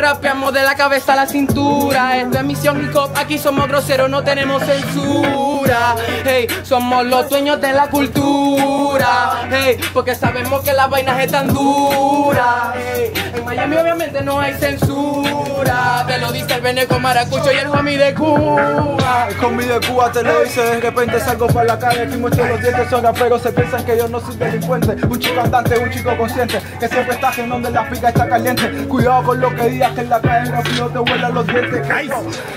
rapeamos de la cabeza a la cintura. Esto es misión hip hop, aquí somos groseros, no tenemos censura. Hey, somos los dueños de la cultura. Hey, porque sabemos que las vainas están duras. Hey, en Miami obviamente no hay censura. Te lo dice el Beneco Maracucho y el homie de Cuba. El homie de Cuba te lo dice, de repente salgo para la calle, aquí muestro los dientes, son raperos, se piensan que yo no soy delincuente. Un chico andante, un chico consciente, que siempre está en donde la pica está caliente. Cuidado con lo que digas, que en la calle rápido te vuelan los dientes.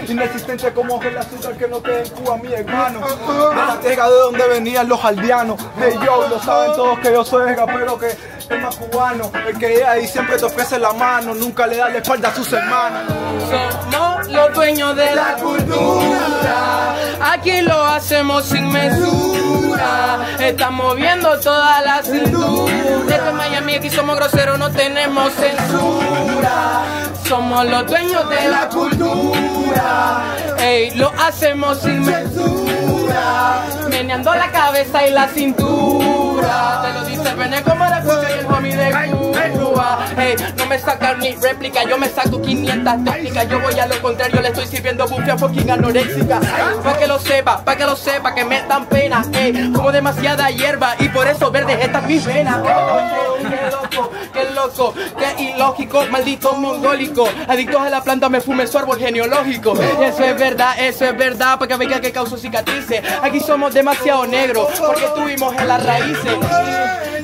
Inexistente como el azúcar que no queda en Cuba, mi hermano. De la tierra de donde venían los aldeanos. De yo, lo saben todos que yo soy el rapero que es más cubano. El que ahí siempre te ofrece la mano, nunca le da la espalda a sus hermanos. Somos los dueños de la cultura. Aquí lo hacemos sin mesura. Estamos viendo toda la cintura. Desde Miami aquí somos groseros, no tenemos censura. Somos los dueños de la cultura. Ey, lo hacemos sin mesura. Meneando la cabeza y la cintura. Te lo dice Beneco Maracucho y el homie de Cuba. Ey, no me sacan ni réplica, yo me saco 500 técnicas. Yo voy a lo contrario, le estoy sirviendo buffet fucking anoréxica. Pa' que lo sepa, pa' que lo sepa, que me dan pena. Ey, como demasiada hierba y por eso verdes estas mis venas. Qué loco, loco, qué ilógico, maldito mongólico. Adictos a la planta, me fume su árbol genealógico. Eso es verdad, eso es verdad, para que venga que causo cicatrices. Aquí somos demasiado negros, porque estuvimos en las raíces.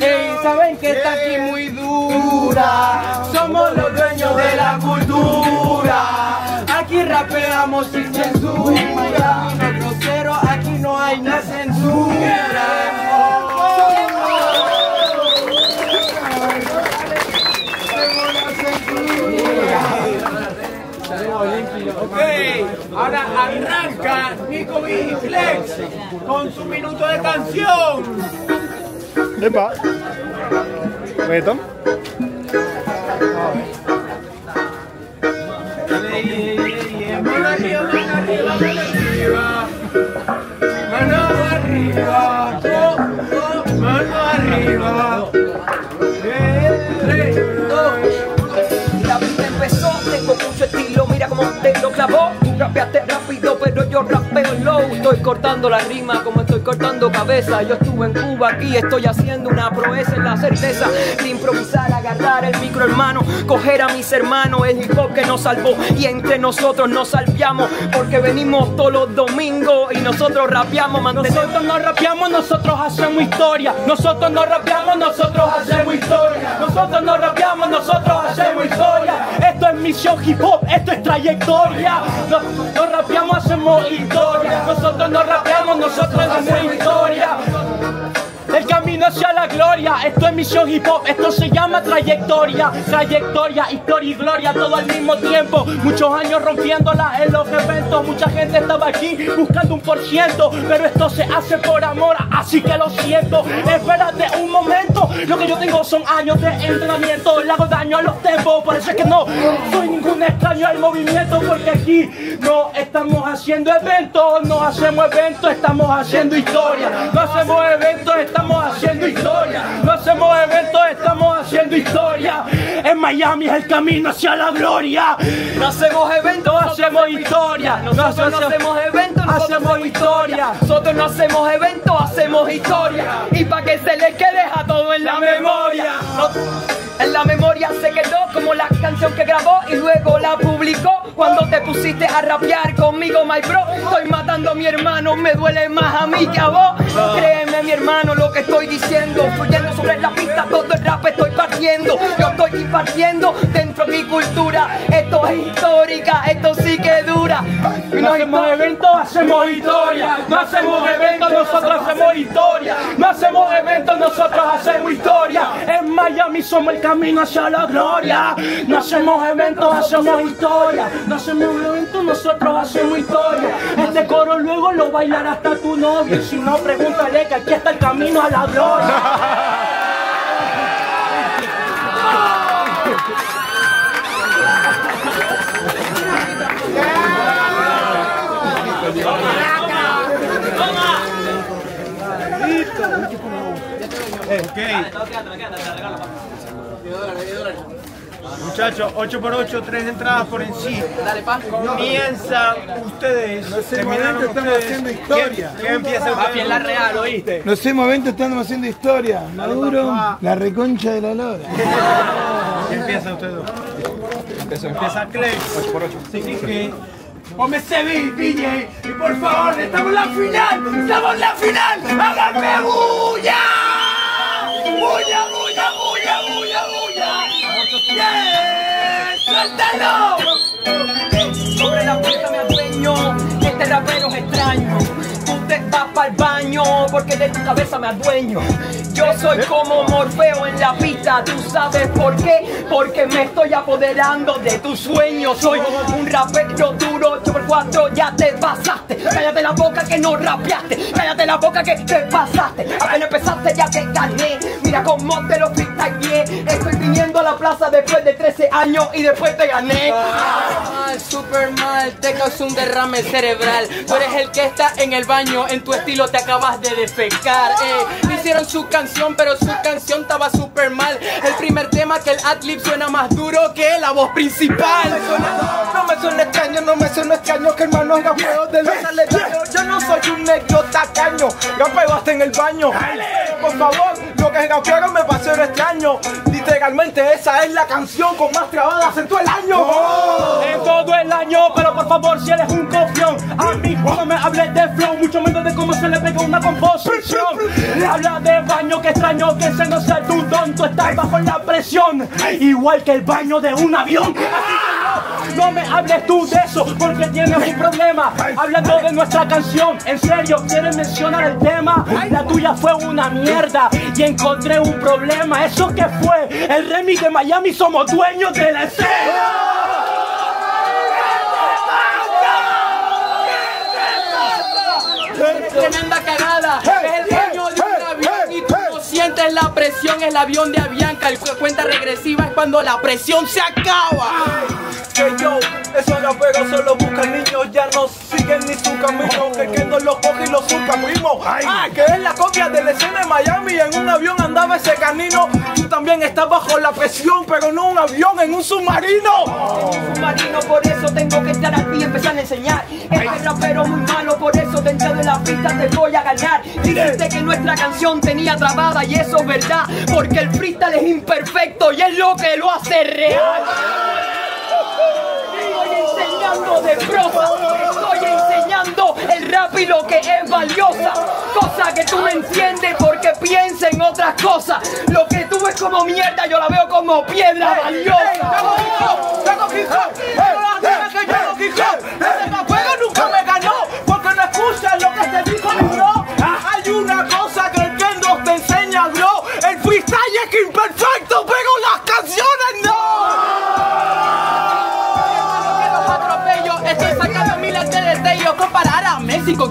Ey, saben que está aquí muy dura. Somos los dueños de la cultura. Aquí rapeamos sin censura. Aquí no hay ni censura. Ahora arranca Nico. Flex con su minuto de canción. Epa. Reggaetón. Mano arriba, mano arriba, mano arriba. Estoy cortando la rima como estoy cortando cabeza. Yo estuve en Cuba, aquí estoy haciendo una proeza en la certeza de improvisar, agarrar el micro hermano, coger a mis hermanos, el hip hop que nos salvó. Y entre nosotros nos salviamos, porque venimos todos los domingos y nosotros rapeamos, Nosotros no rapeamos, nosotros hacemos historia. Nosotros no rapeamos, nosotros hacemos historia. Nosotros no rapeamos, nosotros hacemos historia. Esto es misión hip hop, esto es trayectoria. No, no rapeamos, hacemos historia. Nosotros no rapeamos, nosotros hacemos historia. El camino hacia la gloria, esto es misión hip hop, esto se llama trayectoria, trayectoria, historia y gloria todo al mismo tiempo. Muchos años rompiéndola en los eventos, mucha gente estaba aquí buscando un por ciento, pero esto se hace por amor, así que lo siento. Espérate un momento, lo que yo tengo son años de entrenamiento, le hago daño a los tempos, por eso es que no soy ningún extraño al movimiento, porque aquí no estamos haciendo eventos, no hacemos eventos, estamos haciendo historia, no hacemos eventos, estamos haciendo historia, no hacemos eventos, estamos haciendo historia. En Miami es el camino hacia la gloria. No hacemos eventos, hacemos historia. Nosotros no hacemos eventos, nosotros hacemos historia. Nosotros no hacemos eventos, hacemos historia. Y para que se les quede a todo en la memoria. En la memoria se quedó como la canción que grabó y luego la publicó. Cuando te pusiste a rapear conmigo, my bro. Estoy matando a mi hermano, me duele más a mí que a vos. Créeme, mi hermano, lo que estoy diciendo. Fluyendo sobre la pista, todo el rap estoy partiendo. Yo estoy impartiendo dentro de mi cultura. Esto es histórica, esto sí que dura. Y No hacemos eventos, hacemos historia. No hacemos eventos, nosotros hacemos historia. No hacemos eventos, nosotros hacemos historia. En Miami somos el camino hacia la gloria. No hacemos eventos, hacemos historia. No hacemos eventos, nosotros hacemos historia. Este coro luego lo bailará hasta tu novio. Y si no, pregúntale que aquí está el camino a la gloria. Ok. Muchachos, 8x8, 3 entradas por en sí. Dale, pa. Comienzan ustedes. Terminaron estamos ustedes. haciendo historia. ¿Quién, quién empieza Papi, en la real, ¿oíste? No sé, momento estamos haciendo historia. Maduro, la reconcha de la lora. ¿Quién empieza ustedes dos? Empieza Clay. 8x8. Así que. Ponme ese beat, DJ. Y por favor, estamos en la final. Estamos en la final. ¡Háganme bulla! ¡Bulla, bulla, bulla, bulla, bulla! ¡Yeah! ¡Suéltalo! Sobre la puerta me adueño, este rapero es extraño. Para el baño porque de tu cabeza me adueño. Yo soy como Morfeo en la pista, ¿tú sabes por qué? Porque me estoy apoderando de tus sueños. Soy un rapero duro, 8x4, ya te pasaste. Cállate la boca que no rapeaste, cállate la boca que te pasaste. Apenas empezaste ya te gané, mira cómo te lo freestyleé. Estoy viniendo a la plaza después de 13 años y después te gané. Mal, super mal, te causó un derrame cerebral. Tú eres el que está en el baño, en tu estilo te acabas de defecar. Eh. Hicieron su canción, pero su canción estaba super mal. El primer tema que el adlib suena más duro que la voz principal. No me suena extraño, no me suena extraño que hermano haga feo de los aledaños. Yo no soy un negro tacaño, rapeo hasta en el baño. Por favor, lo que rapearon me pasó era extraño. Literalmente esa es la canción con más trabadas en todo el año. En todo el año, pero por favor, si eres un copión, a mí no me hables de flow, mucho menos de cómo se le pega una composición. Habla de baño, que extraño que ese no sea tu don, tú estás bajo la presión, igual que el baño de un avión. Que no, me hables tú de eso, porque tienes un problema. Hablando de nuestra canción, en serio, ¿quieres mencionar el tema? La tuya fue una mierda y encontré un problema. ¿Eso qué fue? El remix de Miami, somos dueños de la escena. Tremenda cagada, es el baño de un avión y tú no sientes la presión, es el avión de Avianca. El cu- cuenta regresiva es cuando la presión se acaba. Que yo, esos raperos solo buscan niños, ya no siguen ni su camino. Que que no los coge y los surca, primo. Ah, que es la copia de la escena de Miami. En un avión andaba ese canino. Tú también estás bajo la presión, pero no un avión, en un submarino. submarino, por eso tengo que estar aquí y empezar a enseñar. Este rapero muy malo, por eso la pista te voy a ganar. Dijiste que nuestra canción tenía trabada y eso es verdad, porque el freestyle es imperfecto y es lo que lo hace real. Estoy enseñando de prosa, estoy enseñando el rap y lo que es valiosa. Cosa que tú no entiendes porque piensa en otras cosas. Lo que tú ves como mierda, yo la veo como piedra valiosa.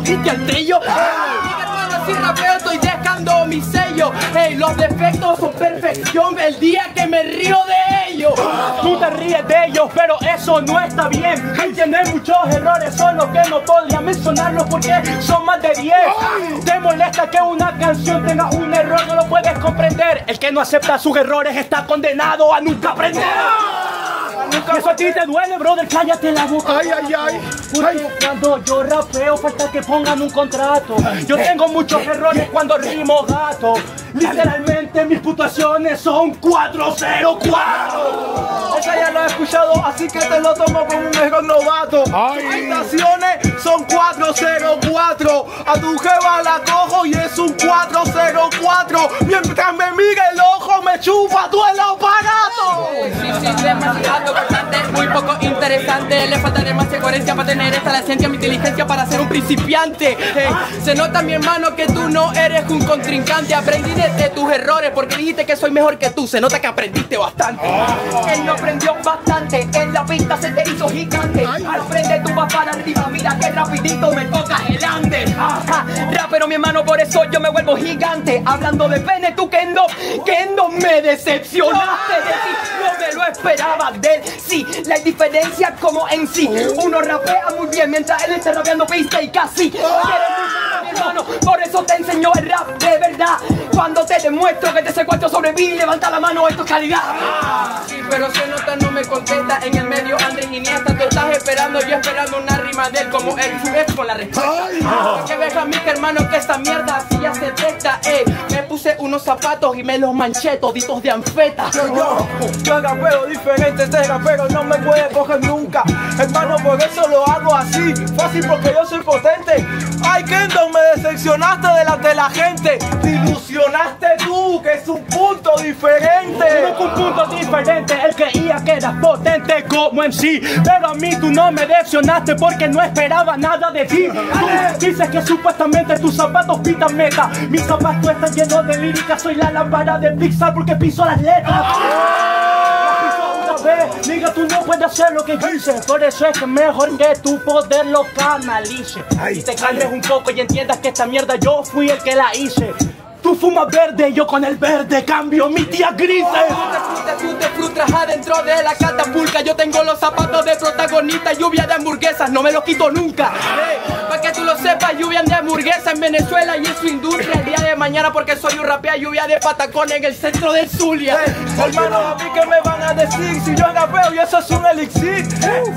Cristian hermano, si rapeo estoy dejando mi sello. Hey, los defectos son perfección el día que me río de ellos. Tú te ríes de ellos, pero eso no está bien. Tienes muchos errores, solo que no podría mencionarlos porque son más de 10. Te molesta que una canción tenga un error, no lo puedes comprender. El que no acepta sus errores está condenado a nunca aprender. Eso a ti te duele, brother, cállate la boca. Ay, ay, ay. Porque cuando yo rapeo falta que pongan un contrato. Yo tengo muchos errores cuando rimo gato. Literalmente mis puntuaciones son 404. Esa ya lo he escuchado, así que te lo tomo como un error novato. Tus estaciones son 404. A tu jeva la cojo y es un 404. Mientras me mire el ojo, me chupa todo el aparato. Sí, sí, demasiado bastante, muy poco interesante. Le falta demasiada coherencia para tener esta la ciencia, mi inteligencia para ser un principiante. Hey, se nota, mi hermano, que tú no eres un contrincante. Aprendí de, de tus errores porque dijiste que soy mejor que tú. Se nota que aprendiste bastante. Él no aprendió bastante, en la pista se te hizo gigante. Al frente tú vas para arriba, mira que rapidito me toca el ande. Ajá, rapero mi hermano, por eso yo me vuelvo gigante. Hablando de pene, tú Kendo, Kendo me decepcionaste. No lo esperaba de él. Sí, la diferencia como en sí. Uno rapea muy bien mientras él está rapeando pista y casi. Hermano, por eso te enseñó el rap de verdad. Cuando te demuestro que te secuestro sobre mí, levanta la mano, esto es calidad. Pero se nota no me contesta. En el medio Andrés Iniesta, tú estás esperando, yo esperando una rima de él como él, su ex con la respuesta. Que veja a que hermano que esta mierda así ya se detecta, eh. Me puse unos zapatos y me los manché toditos de anfeta. Yo, yo, yo rapero diferente, este rapero no me puede coger nunca. Hermano, por eso lo hago así, fácil porque yo soy potente. Ay, Kendon, me decepcionaste delante de la gente. Te ilusionaste tú, que es un punto diferente. Es un punto diferente, él creía que eras potente como MC Pero a mí tú no me decepcionaste porque no esperaba nada de ti Tú dices que supuestamente tus zapatos pitan meta Mis zapatos están llenos de lírica, soy la lámpara de Pixar porque piso las letras Diga, tú no puedes hacer lo que hice Por eso es que mejor que tú poder lo canalice. Y te calmes un poco y entiendas que esta mierda yo fui el que la hice Tú fumas verde, yo con el verde cambio mi tía grises. Tú te frustras adentro de la catapulta. Yo tengo los zapatos de protagonista, lluvia de hamburguesas, no me los quito nunca. para que tú lo sepas, lluvia de hamburguesas en Venezuela y en su industria. El día de mañana, porque soy un rapea, lluvia de patacón en el centro del Zulia. hermano, a mí que me van a decir si yo rapeo y eso es un elixir.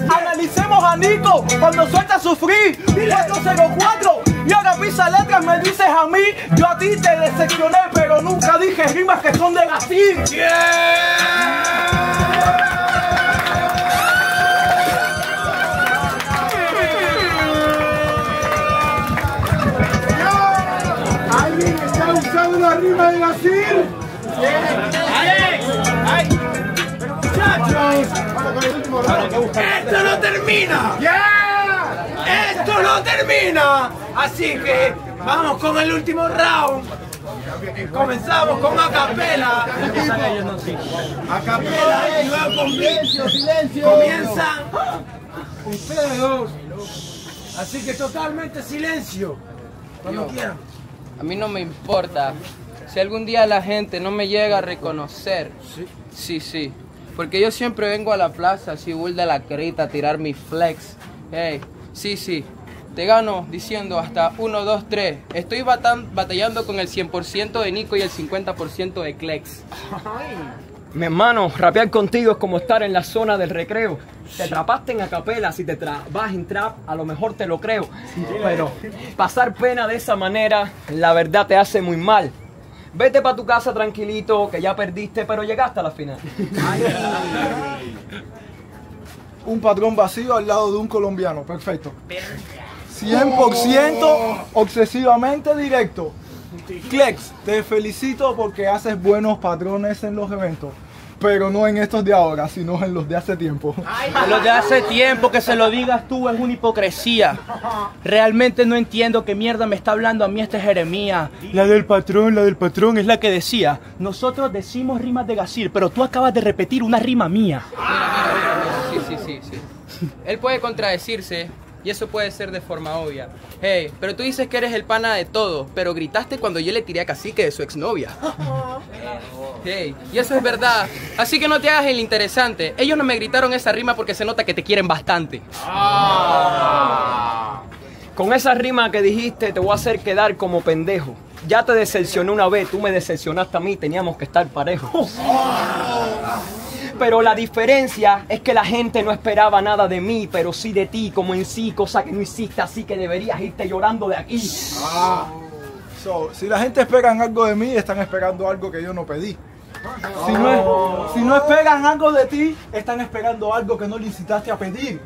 Analicemos a Nico cuando suelta su free. 404 y ahora pisa letras me dices a mí, yo a ti te decepcioné, pero nunca dije rimas que son de latín. ¿Alguien está usando una rima de Gasir? ¡Ay! ¡Ay! ¡Muchachos! ¡Esto no termina! ¡Esto no termina! Así que vamos con el último round. Comenzamos con Acapela. Acapela y luego con silencio, silencio. Comienzan ustedes dos. Así que totalmente silencio. Cuando quieran. A mí no me importa. Si algún día la gente no me llega a reconocer. Sí, sí. Porque yo siempre vengo a la plaza, así de la carita, a tirar mi flex. Hey, sí, sí. Te gano diciendo hasta 1, 2, 3. Estoy batallando con el 100% de Nico y el 50% de Klex. Mi hermano, rapear contigo es como estar en la zona del recreo. Te atrapaste en acapela, si te vas en trap, a lo mejor te lo creo. Pero pasar pena de esa manera, la verdad te hace muy mal. Vete para tu casa tranquilito, que ya perdiste, pero llegaste a la final. Un patrón vacío al lado de un colombiano, perfecto. 100% obsesivamente directo. Klex, te felicito porque haces buenos patrones en los eventos. Pero no en estos de ahora, sino en los de hace tiempo. En los de hace tiempo, que se lo digas tú es una hipocresía. Realmente no entiendo qué mierda me está hablando a mí este Jeremías. La del patrón, la del patrón es la que decía. Nosotros decimos rimas de Gasir, pero tú acabas de repetir una rima mía. Él puede contradecirse, y eso puede ser de forma obvia. Hey, pero tú dices que eres el pana de todo, pero gritaste cuando yo le tiré a Cacique de su exnovia. Hey, y eso es verdad. Así que no te hagas el interesante. Ellos no me gritaron esa rima porque se nota que te quieren bastante. Con esa rima que dijiste te voy a hacer quedar como pendejo. Ya te decepcioné una vez, tú me decepcionaste a mí, teníamos que estar parejos pero la diferencia es que la gente no esperaba nada de mí, pero sí de ti, como en sí, cosa que no hiciste, así que deberías irte llorando de aquí. Ah. si la gente espera algo de mí, están esperando algo que yo no pedí. Si no, si no esperan algo de ti, están esperando algo que no licitaste a pedir.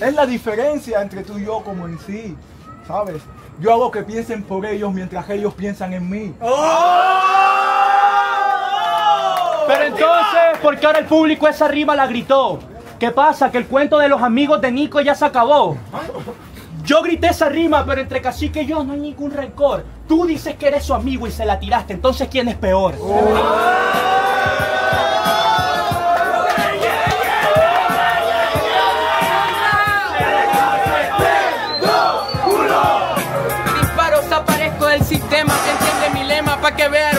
Es la diferencia entre tú y yo como en sí, ¿sabes? Yo hago que piensen por ellos mientras ellos piensan en mí. ¡Oh! Pero entonces, ¿por qué ahora el público esa rima la gritó? ¿Qué pasa? Que el cuento de los amigos de Nico ya se acabó. Yo grité esa rima, pero entre cacique y yo no hay ningún rencor. Tú dices que eres su amigo y se la tiraste, entonces ¿quién es peor?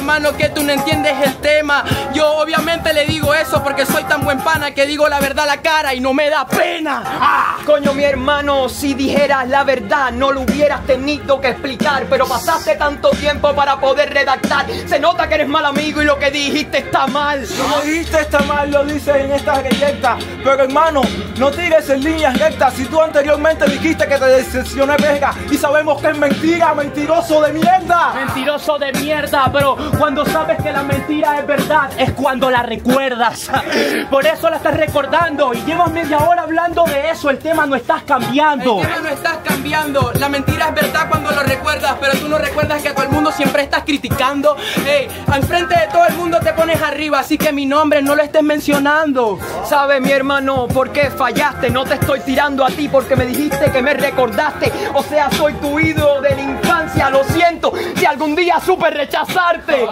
Hermano que tú no entiendes el tema. Yo obviamente le digo eso porque soy tan buen pana que digo la verdad a la cara y no me da pena. Ah, coño, mi hermano, si dijeras la verdad, no lo hubieras tenido que explicar. Pero pasaste tanto tiempo para poder redactar. Se nota que eres mal amigo y lo que dijiste está mal. Lo dijiste está mal, lo dices en esta galleta. Pero hermano, no tires en líneas rectas. Si tú anteriormente dijiste que te decepcioné verga y sabemos que es mentira, mentiroso de mierda. Mentiroso de mierda, pero cuando sabes que la mentira es verdad, es cuando la recuerdas. Por eso la estás recordando y llevas media hora hablando de eso. El tema no estás cambiando. El tema no estás cambiando. La mentira es verdad cuando lo recuerdas, pero tú no recuerdas que a todo el mundo siempre estás criticando. Ey, al frente de todo el mundo te pones arriba, así que mi nombre no lo estés mencionando. ¿Sabes, mi hermano, por qué fallaste? No te estoy tirando a ti porque me dijiste que me recordaste. O sea, soy tu ídolo de la infancia. Lo siento si algún día supe rechazarte.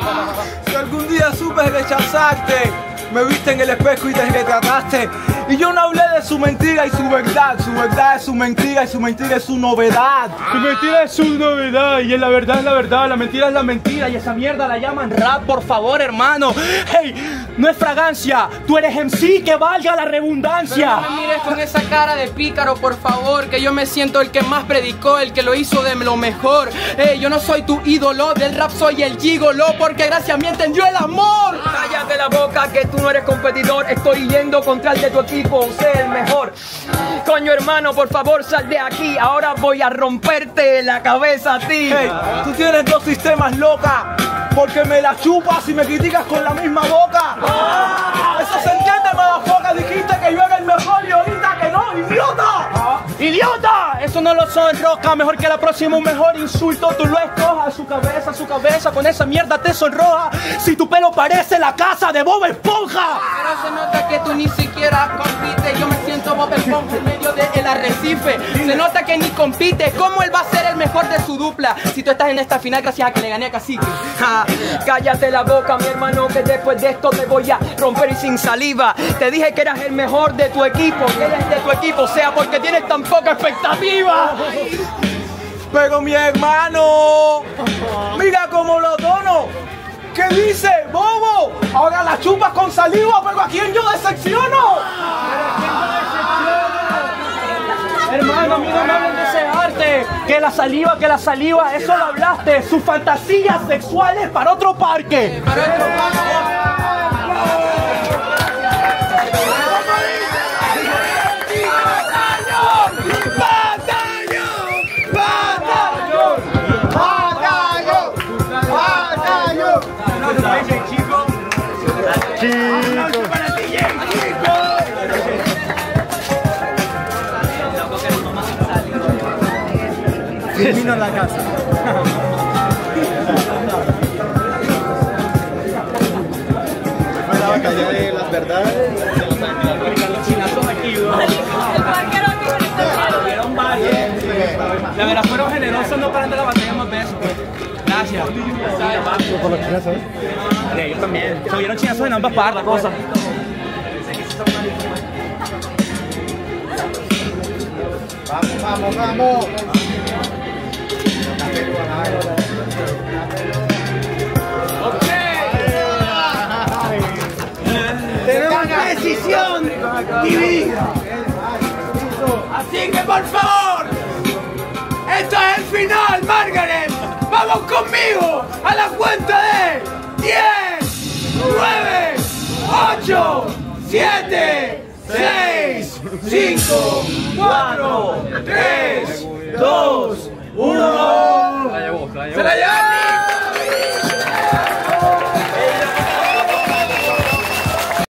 Si algún día supe rechazarte, me viste en el espejo y te. Y yo no hablé de su mentira y su verdad. Su verdad es su mentira y su mentira es su novedad. Tu mentira es su novedad y la verdad es la verdad, la mentira es la mentira y esa mierda la llaman rap, por favor, hermano. Hey, no es fragancia, tú eres MC, que valga la Pero redundancia. no me mires con esa cara de pícaro, por favor, que yo me siento el que más predicó, el que lo hizo de lo mejor. Ey, yo no soy tu ídolo, del rap soy el gigolo, porque gracias a mí entendió el amor. Cállate la boca que tú no eres competidor. Estoy yendo contra el de tu equipo, sé el mejor. Coño hermano, por favor sal de aquí. Ahora voy a romperte la cabeza a ti. Hey, tú tienes dos sistemas loca. Porque me la chupas y me criticas con la misma boca. Eso se entiende, madafoca. Dijiste que yo era el mejor y ahorita que no, idiota. ¡Idiota! Eso no lo sonroja, mejor que la próxima un mejor insulto tú lo escojas. Su cabeza, su cabeza, con esa mierda te sonroja. Si tu pelo parece la casa de Bob Esponja. Pero se nota que tú ni siquiera compites. Yo me siento Bob Esponja en medio del arrecife. Se nota que ni compite. ¿Cómo él va a ser el mejor de su dupla? Si tú estás en esta final gracias a que le gané a Cacique. Cállate la boca, mi hermano, que después de esto te voy a romper y sin saliva. Te dije que eras el mejor de tu equipo, que eres de tu equipo, sea porque tienes tan poca expectativa. Pero mi hermano, mira cómo lo dono. ¿Qué dice, bobo? Ahora la chupas con saliva, pero ¿a quién yo decepciono? Hermano, a mí no me hablen de ese arte. Que la saliva, que la saliva, eso lo hablaste. Sus fantasías sexuales para otro parque. Vino en la casa. la callar de las verdades. La verdad, fueron generosos, no paran de la batalla. Gracias. Por los chinazos. Vale, yo también. Se oyeron chinazos en ambas partes, cosa. Vamos, vamos, vamos. Tenemos una decisión dividida. Así que por favor, esto es el final, Margaret. Vamos conmigo a la cuenta de 10, 9, 8, 7, 6, 5, 4, 3, 2, 1. ¡Se la lleva!